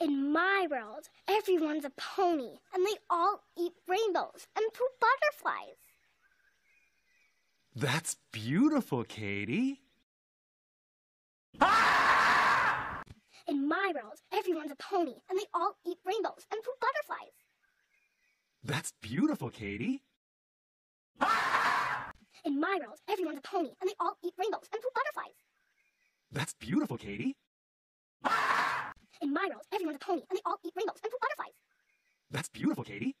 In my world, everyone's a pony, and they all eat rainbows and poop butterflies. That's beautiful, Katie. In my world, everyone's a pony, and they all eat rainbows and poop butterflies. That's beautiful, Katie. In my world, everyone's a pony, and they all eat rainbows and poop butterflies. That's beautiful, Katie. My world, everyone's a pony, and they all eat rainbows and butterflies. That's beautiful, Katie.